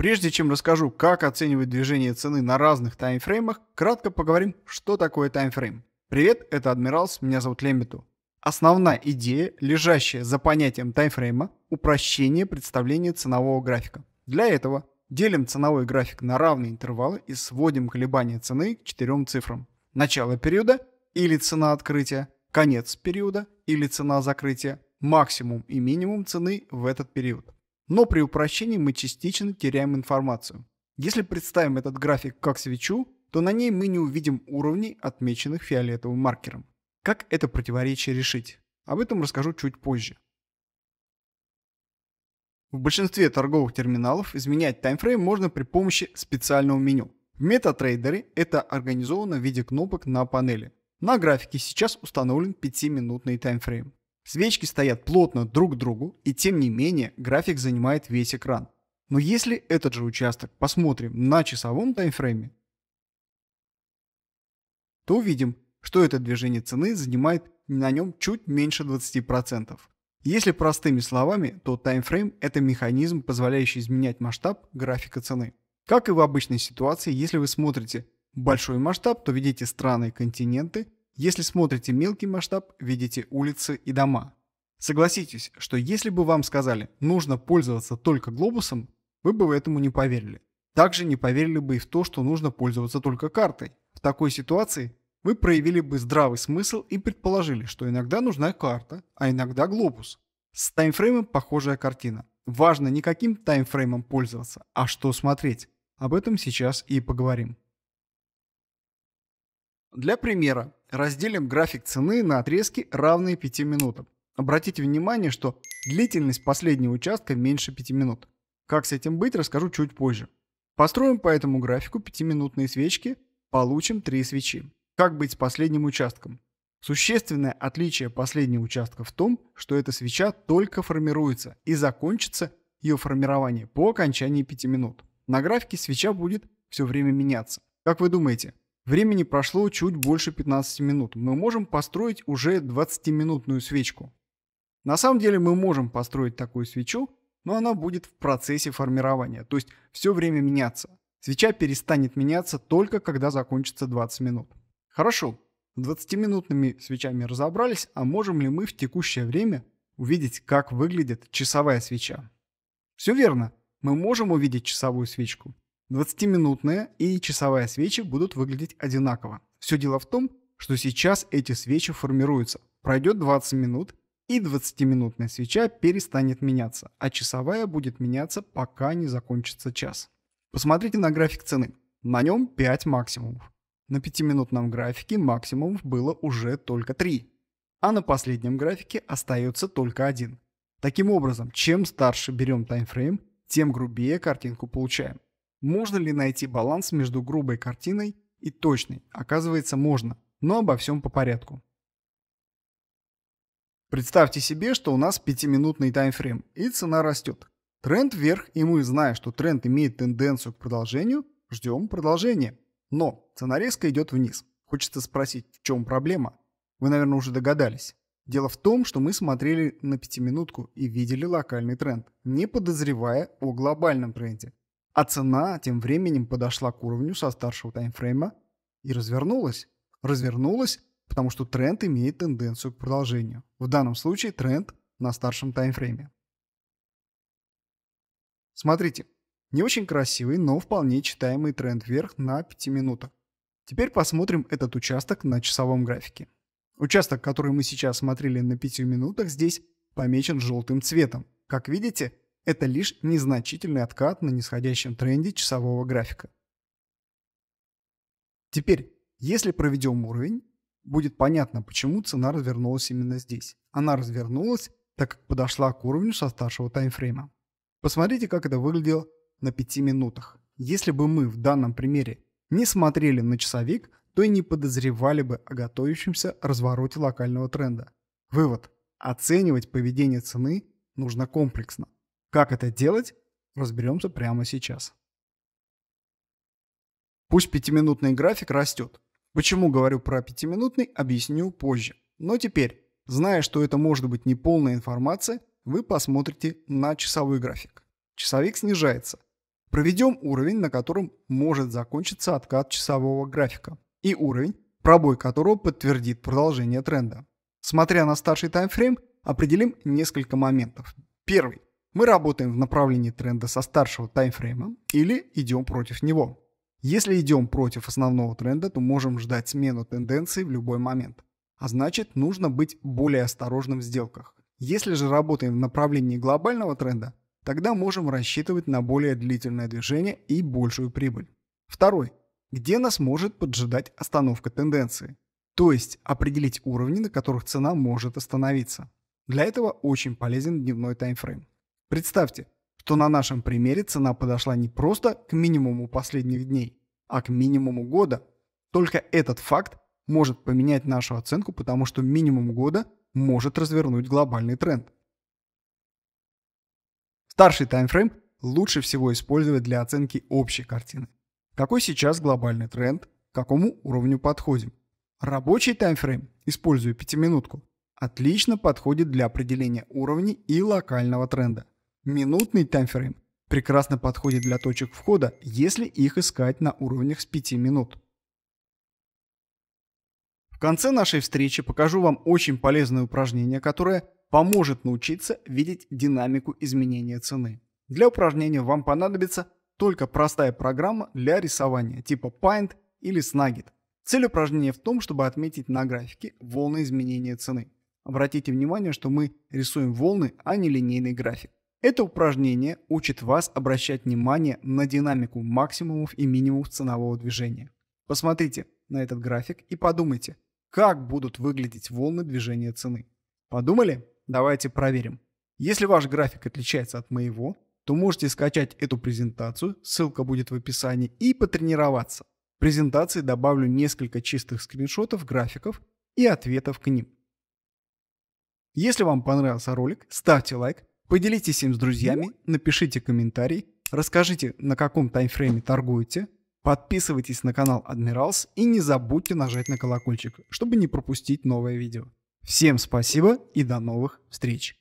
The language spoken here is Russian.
Прежде чем расскажу, как оценивать движение цены на разных таймфреймах, кратко поговорим, что такое таймфрейм. Привет, это Адмиралс, меня зовут Лембиту. Основная идея, лежащая за понятием таймфрейма – упрощение представления ценового графика. Для этого делим ценовой график на равные интервалы и сводим колебания цены к четырем цифрам. Начало периода или цена открытия, конец периода или цена закрытия, максимум и минимум цены в этот период. Но при упрощении мы частично теряем информацию. Если представим этот график как свечу, то на ней мы не увидим уровней, отмеченных фиолетовым маркером. Как это противоречие решить? Об этом расскажу чуть позже. В большинстве торговых терминалов изменять таймфрейм можно при помощи специального меню. В MetaTrader это организовано в виде кнопок на панели. На графике сейчас установлен 5-минутный таймфрейм. Свечки стоят плотно друг к другу, и тем не менее график занимает весь экран. Но если этот же участок посмотрим на часовом таймфрейме, то увидим, что это движение цены занимает на нем чуть меньше 20%. Если простыми словами, то таймфрейм – это механизм, позволяющий изменять масштаб графика цены. Как и в обычной ситуации, если вы смотрите большой масштаб, то видите страны и континенты, если смотрите мелкий масштаб, видите улицы и дома. Согласитесь, что если бы вам сказали, нужно пользоваться только глобусом, вы бы этому не поверили. Также не поверили бы и в то, что нужно пользоваться только картой. В такой ситуации вы проявили бы здравый смысл и предположили, что иногда нужна карта, а иногда глобус. С таймфреймом похожая картина. Важно не каким таймфреймом пользоваться, а что смотреть. Об этом сейчас и поговорим. Для примера разделим график цены на отрезки, равные 5 минутам. Обратите внимание, что длительность последнего участка меньше 5 минут. Как с этим быть, расскажу чуть позже. Построим по этому графику 5-минутные свечки, получим 3 свечи. Как быть с последним участком? Существенное отличие последнего участка в том, что эта свеча только формируется и закончится ее формирование по окончании 5 минут. На графике свеча будет все время меняться. Как вы думаете, Времени прошло чуть больше 15 минут. Мы можем построить уже 20-минутную свечку. На самом деле мы можем построить такую свечу, но она будет в процессе формирования, то есть все время меняться. Свеча перестанет меняться только когда закончится 20 минут. Хорошо, с 20-минутными свечами разобрались, а можем ли мы в текущее время увидеть, как выглядит часовая свеча? Все верно, мы можем увидеть часовую свечку. 20-минутная и часовая свечи будут выглядеть одинаково. Все дело в том, что сейчас эти свечи формируются. Пройдет 20 минут, и 20-минутная свеча перестанет меняться, а часовая будет меняться, пока не закончится час. Посмотрите на график цены. На нем 5 максимумов. На 5-минутном графике максимумов было уже только 3. А на последнем графике остается только один. Таким образом, чем старше берем таймфрейм, тем грубее картинку получаем. Можно ли найти баланс между грубой картиной и точной? Оказывается, можно, но обо всем по порядку. Представьте себе, что у нас пятиминутный таймфрейм, и цена растет. Тренд вверх, и мы, зная, что тренд имеет тенденцию к продолжению, ждем продолжения. Но цена резко идет вниз. Хочется спросить, в чем проблема? Вы, наверное, уже догадались. Дело в том, что мы смотрели на пятиминутку и видели локальный тренд, не подозревая о глобальном тренде. А цена тем временем подошла к уровню со старшего таймфрейма и развернулась. Развернулась, потому что тренд имеет тенденцию к продолжению. В данном случае тренд на старшем таймфрейме. Смотрите, не очень красивый, но вполне читаемый тренд вверх на 5 минутах. Теперь посмотрим этот участок на часовом графике. Участок, который мы сейчас смотрели на 5 минутах, здесь помечен желтым цветом. Как видите, это лишь незначительный откат на нисходящем тренде часового графика. Теперь, если проведем уровень, будет понятно, почему цена развернулась именно здесь. Она развернулась, так как подошла к уровню со старшего таймфрейма. Посмотрите, как это выглядело на 5 минутах. Если бы мы в данном примере не смотрели на часовик, то и не подозревали бы о готовящемся развороте локального тренда. Вывод. Оценивать поведение цены нужно комплексно. Как это делать, разберемся прямо сейчас. Пусть пятиминутный график растет. Почему говорю про пятиминутный, объясню позже. Но теперь, зная, что это может быть неполная информация, вы посмотрите на часовой график. Часовик снижается. Проведем уровень, на котором может закончиться откат часового графика, и уровень, пробой которого подтвердит продолжение тренда. Смотря на старший таймфрейм, определим несколько моментов. Первый. Мы работаем в направлении тренда со старшего таймфрейма или идем против него. Если идем против основного тренда, то можем ждать смену тенденции в любой момент. А значит, нужно быть более осторожным в сделках. Если же работаем в направлении глобального тренда, тогда можем рассчитывать на более длительное движение и большую прибыль. Второй. Где нас может поджидать остановка тенденции? То есть определить уровни, на которых цена может остановиться. Для этого очень полезен дневной таймфрейм. Представьте, что на нашем примере цена подошла не просто к минимуму последних дней, а к минимуму года. Только этот факт может поменять нашу оценку, потому что минимум года может развернуть глобальный тренд. Старший таймфрейм лучше всего использовать для оценки общей картины. Какой сейчас глобальный тренд, к какому уровню подходим. Рабочий таймфрейм, используя пятиминутку, отлично подходит для определения уровней и локального тренда. Минутный таймфрейм прекрасно подходит для точек входа, если их искать на уровнях с 5 минут. В конце нашей встречи покажу вам очень полезное упражнение, которое поможет научиться видеть динамику изменения цены. Для упражнения вам понадобится только простая программа для рисования типа Paint или Snagit. Цель упражнения в том, чтобы отметить на графике волны изменения цены. Обратите внимание, что мы рисуем волны, а не линейный график. Это упражнение учит вас обращать внимание на динамику максимумов и минимумов ценового движения. Посмотрите на этот график и подумайте, как будут выглядеть волны движения цены. Подумали? Давайте проверим. Если ваш график отличается от моего, то можете скачать эту презентацию, ссылка будет в описании, и потренироваться. В презентации добавлю несколько чистых скриншотов графиков и ответов к ним. Если вам понравился ролик, ставьте лайк, Поделитесь им с друзьями, напишите комментарий, расскажите, на каком таймфрейме торгуете, подписывайтесь на канал Admirals и не забудьте нажать на колокольчик, чтобы не пропустить новое видео. Всем спасибо и до новых встреч!